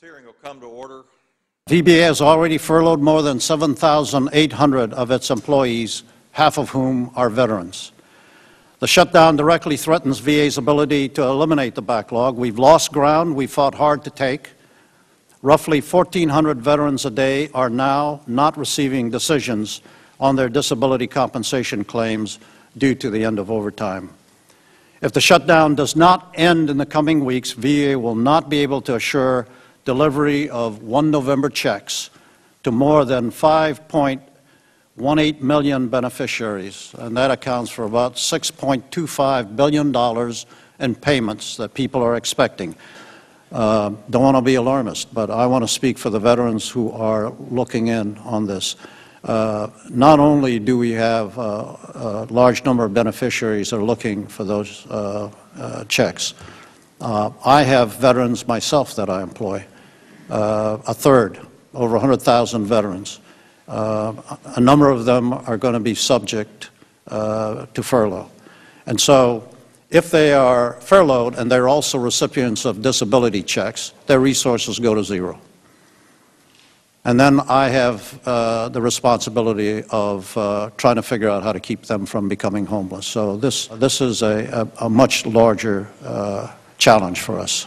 This hearing will come to order. VBA has already furloughed more than 7,800 of its employees, half of whom are veterans. The shutdown directly threatens VA's ability to eliminate the backlog. We've lost ground we fought hard to take. Roughly 1,400 veterans a day are now not receiving decisions on their disability compensation claims due to the end of overtime. If the shutdown does not end in the coming weeks, VA will not be able to assure delivery of 1 November checks to more than 5.18 million beneficiaries, and that accounts for about $6.25 billion in payments that people are expecting. Uh, don't want to be alarmist, but I want to speak for the veterans who are looking in on this. Uh, not only do we have uh, a large number of beneficiaries that are looking for those uh, uh, checks, uh, I have veterans myself that I employ, a third, over 100,000 veterans. Uh, a number of them are going to be subject uh, to furlough. And so if they are furloughed and they're also recipients of disability checks, their resources go to zero. And then I have uh, the responsibility of uh, trying to figure out how to keep them from becoming homeless. So this, this is a, a, a much larger uh, challenge for us.